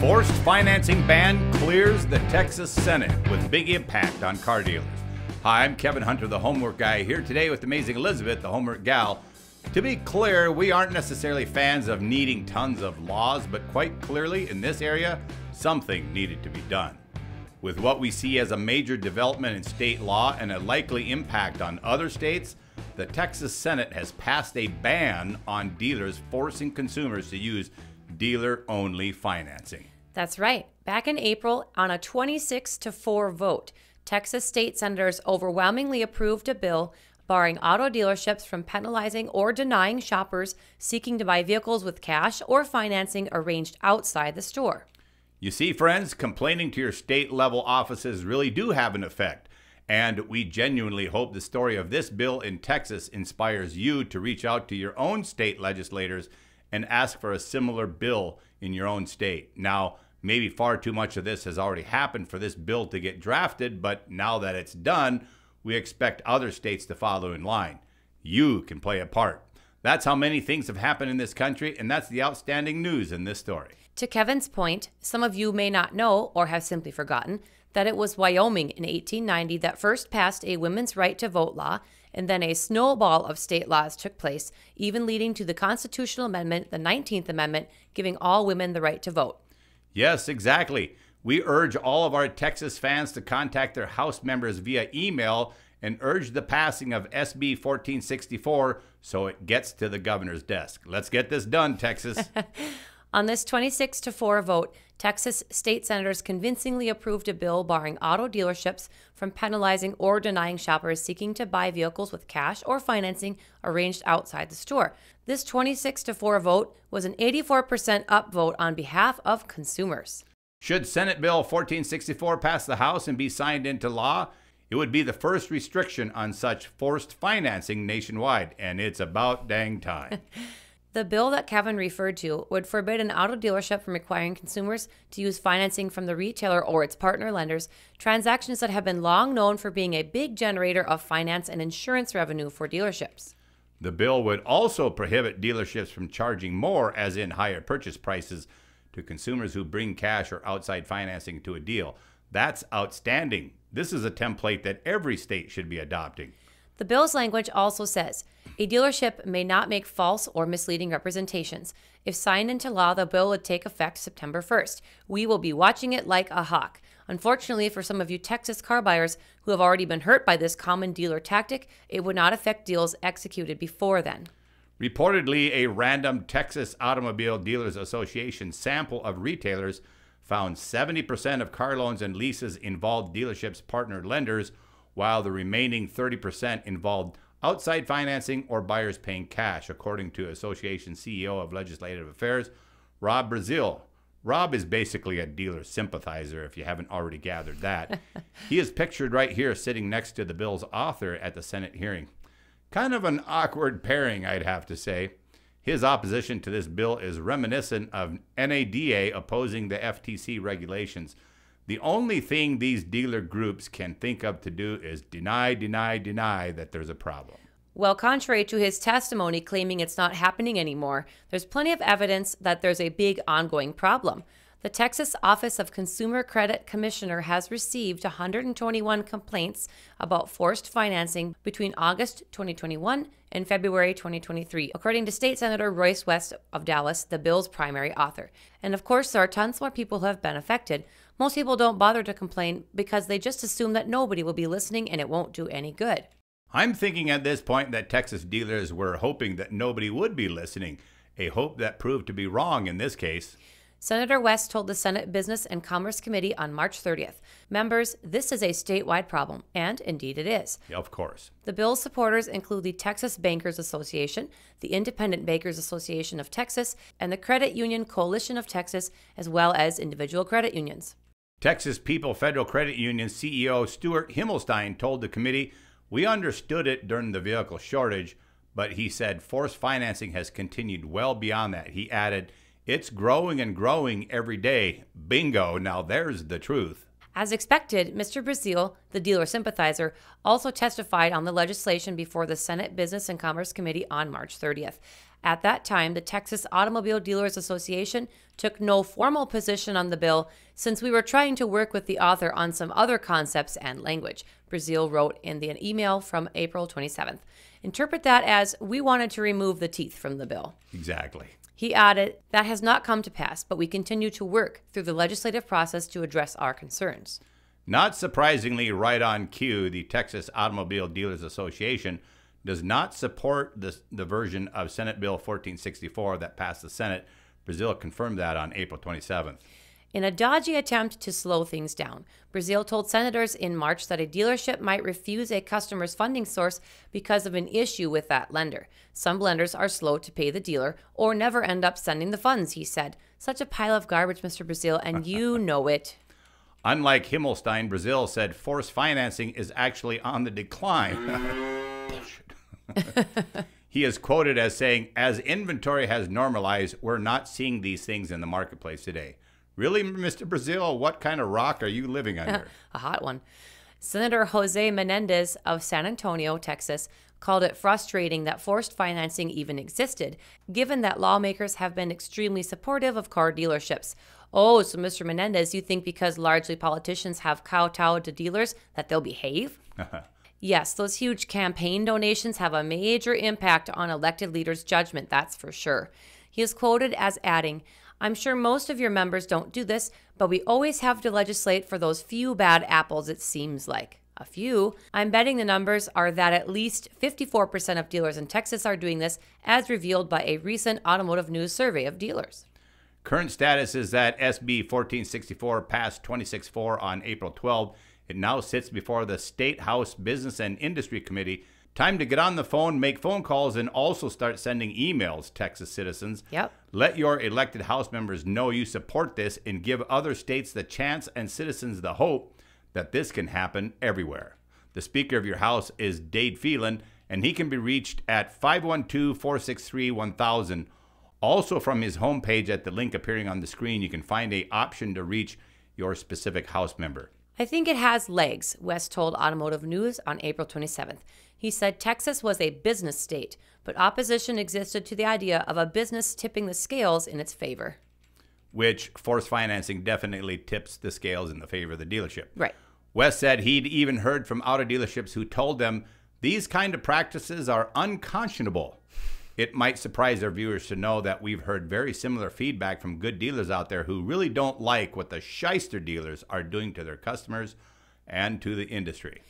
Forced financing ban clears the Texas Senate with big impact on car dealers. Hi, I'm Kevin Hunter, the homework guy, here today with Amazing Elizabeth, the homework gal. To be clear, we aren't necessarily fans of needing tons of laws, but quite clearly in this area, something needed to be done. With what we see as a major development in state law and a likely impact on other states, the Texas Senate has passed a ban on dealers forcing consumers to use dealer only financing. That's right. Back in April, on a 26 to 4 vote, Texas state senators overwhelmingly approved a bill barring auto dealerships from penalizing or denying shoppers seeking to buy vehicles with cash or financing arranged outside the store. You see, friends, complaining to your state level offices really do have an effect. And we genuinely hope the story of this bill in Texas inspires you to reach out to your own state legislators and ask for a similar bill in your own state. Now, maybe far too much of this has already happened for this bill to get drafted, but now that it's done, we expect other states to follow in line. You can play a part. That's how many things have happened in this country, and that's the outstanding news in this story. To Kevin's point, some of you may not know or have simply forgotten that it was Wyoming in 1890 that first passed a women's right to vote law and then a snowball of state laws took place, even leading to the constitutional amendment, the 19th Amendment, giving all women the right to vote. Yes, exactly. We urge all of our Texas fans to contact their House members via email and urge the passing of SB 1464 so it gets to the governor's desk. Let's get this done, Texas. On this 26 to 4 vote, Texas state senators convincingly approved a bill barring auto dealerships from penalizing or denying shoppers seeking to buy vehicles with cash or financing arranged outside the store. This 26 to 4 vote was an 84% upvote on behalf of consumers. Should Senate Bill 1464 pass the House and be signed into law, it would be the first restriction on such forced financing nationwide, and it's about dang time. The bill that Kevin referred to would forbid an auto dealership from requiring consumers to use financing from the retailer or its partner lenders, transactions that have been long known for being a big generator of finance and insurance revenue for dealerships. The bill would also prohibit dealerships from charging more, as in higher purchase prices, to consumers who bring cash or outside financing to a deal. That's outstanding. This is a template that every state should be adopting. The bill's language also says a dealership may not make false or misleading representations. If signed into law, the bill would take effect September 1st. We will be watching it like a hawk. Unfortunately, for some of you Texas car buyers who have already been hurt by this common dealer tactic, it would not affect deals executed before then. Reportedly, a random Texas Automobile Dealers Association sample of retailers found 70% of car loans and leases involved dealerships' partner lenders while the remaining 30% involved outside financing or buyers paying cash, according to Association CEO of Legislative Affairs, Rob Brazil. Rob is basically a dealer sympathizer, if you haven't already gathered that. he is pictured right here sitting next to the bill's author at the Senate hearing. Kind of an awkward pairing, I'd have to say. His opposition to this bill is reminiscent of NADA opposing the FTC regulations. The only thing these dealer groups can think of to do is deny, deny, deny that there's a problem. Well, contrary to his testimony claiming it's not happening anymore, there's plenty of evidence that there's a big ongoing problem. The Texas Office of Consumer Credit Commissioner has received 121 complaints about forced financing between August 2021 and February 2023, according to State Senator Royce West of Dallas, the bill's primary author. And of course, there are tons more people who have been affected. Most people don't bother to complain because they just assume that nobody will be listening and it won't do any good. I'm thinking at this point that Texas dealers were hoping that nobody would be listening, a hope that proved to be wrong in this case. Senator West told the Senate Business and Commerce Committee on March 30th Members, this is a statewide problem, and indeed it is. Of course. The bill's supporters include the Texas Bankers Association, the Independent Bankers Association of Texas, and the Credit Union Coalition of Texas, as well as individual credit unions. Texas People Federal Credit Union CEO Stuart Himmelstein told the committee, We understood it during the vehicle shortage, but he said forced financing has continued well beyond that. He added, it's growing and growing every day. Bingo. Now there's the truth. As expected, Mr. Brazil, the dealer sympathizer, also testified on the legislation before the Senate Business and Commerce Committee on March 30th. At that time, the Texas Automobile Dealers Association took no formal position on the bill since we were trying to work with the author on some other concepts and language, Brazil wrote in the email from April 27th. Interpret that as we wanted to remove the teeth from the bill. Exactly. He added, That has not come to pass, but we continue to work through the legislative process to address our concerns. Not surprisingly, right on cue, the Texas Automobile Dealers Association does not support the, the version of Senate Bill 1464 that passed the Senate. Brazil confirmed that on April 27th. In a dodgy attempt to slow things down, Brazil told senators in March that a dealership might refuse a customer's funding source because of an issue with that lender. Some lenders are slow to pay the dealer or never end up sending the funds, he said. Such a pile of garbage, Mr. Brazil, and you know it. Unlike Himmelstein, Brazil said forced financing is actually on the decline. he is quoted as saying, As inventory has normalized, we're not seeing these things in the marketplace today. Really, Mr. Brazil, what kind of rock are you living under? a hot one. Senator Jose Menendez of San Antonio, Texas, called it frustrating that forced financing even existed, given that lawmakers have been extremely supportive of car dealerships. Oh, so Mr. Menendez, you think because largely politicians have kowtowed to dealers that they'll behave? Uh-huh. yes, those huge campaign donations have a major impact on elected leaders' judgment, that's for sure. He is quoted as adding, I'm sure most of your members don't do this, but we always have to legislate for those few bad apples, it seems like. A few. I'm betting the numbers are that at least 54% of dealers in Texas are doing this, as revealed by a recent automotive news survey of dealers. Current status is that SB 1464 passed 26-4 on April 12. It now sits before the State House Business and Industry Committee Time to get on the phone, make phone calls, and also start sending emails, Texas citizens. Yep. Let your elected House members know you support this and give other states the chance and citizens the hope that this can happen everywhere. The Speaker of your House is Dade Phelan, and he can be reached at 512 463 1000. Also, from his homepage at the link appearing on the screen, you can find a option to reach your specific House member. I think it has legs, West told Automotive News on April 27th. He said Texas was a business state, but opposition existed to the idea of a business tipping the scales in its favor. Which forced financing definitely tips the scales in the favor of the dealership. Right. West said he'd even heard from auto dealerships who told them these kind of practices are unconscionable. It might surprise our viewers to know that we've heard very similar feedback from good dealers out there who really don't like what the shyster dealers are doing to their customers and to the industry.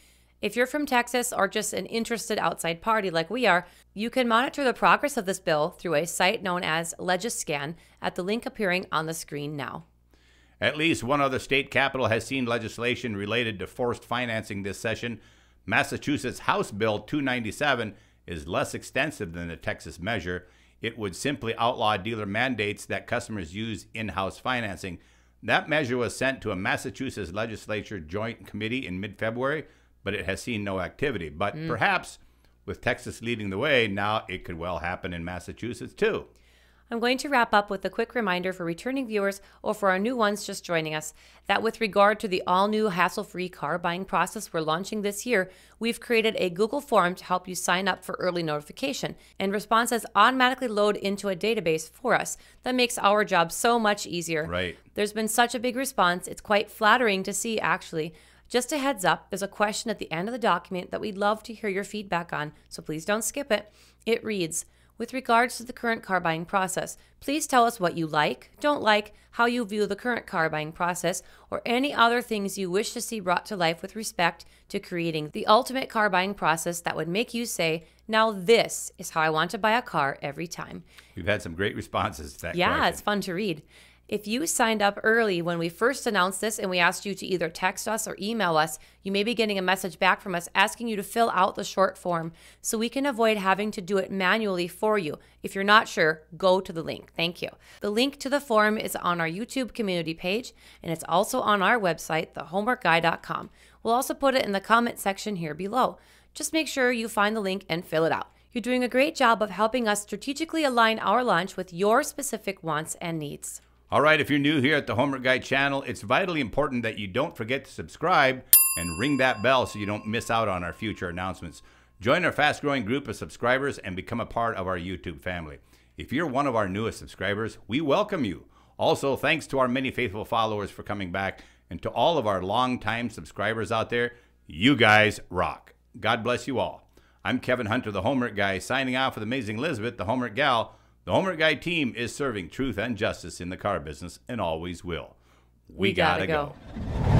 If you're from Texas or just an interested outside party like we are, you can monitor the progress of this bill through a site known as Legiscan at the link appearing on the screen now. At least one other state capital has seen legislation related to forced financing this session. Massachusetts House Bill 297 is less extensive than the Texas measure. It would simply outlaw dealer mandates that customers use in house financing. That measure was sent to a Massachusetts legislature joint committee in mid February but it has seen no activity. But mm. perhaps with Texas leading the way, now it could well happen in Massachusetts too. I'm going to wrap up with a quick reminder for returning viewers or for our new ones just joining us that with regard to the all new hassle free car buying process we're launching this year, we've created a Google form to help you sign up for early notification, and responses automatically load into a database for us. That makes our job so much easier. Right. There's been such a big response, it's quite flattering to see actually. Just a heads up, there's a question at the end of the document that we'd love to hear your feedback on, so please don't skip it. It reads With regards to the current car buying process, please tell us what you like, don't like, how you view the current car buying process, or any other things you wish to see brought to life with respect to creating the ultimate car buying process that would make you say, now this is how I want to buy a car every time. We've had some great responses to that. Yeah, question. it's fun to read. If you signed up early when we first announced this and we asked you to either text us or email us, you may be getting a message back from us asking you to fill out the short form so we can avoid having to do it manually for you. If you're not sure, go to the link. Thank you. The link to the form is on our YouTube community page and it's also on our website, thehomeworkguy.com. We'll also put it in the comment section here below. Just make sure you find the link and fill it out. You're doing a great job of helping us strategically align our launch with your specific wants and needs. All right, if you're new here at the Homework Guy channel, it's vitally important that you don't forget to subscribe and ring that bell so you don't miss out on our future announcements. Join our fast growing group of subscribers and become a part of our YouTube family. If you're one of our newest subscribers, we welcome you. Also, thanks to our many faithful followers for coming back, and to all of our longtime subscribers out there, you guys rock. God bless you all. I'm Kevin Hunter, the Homework Guy, signing off with Amazing Elizabeth, the Homework Gal. The Homework Guy team is serving truth and justice in the car business and always will. We, We gotta gotta, go. go.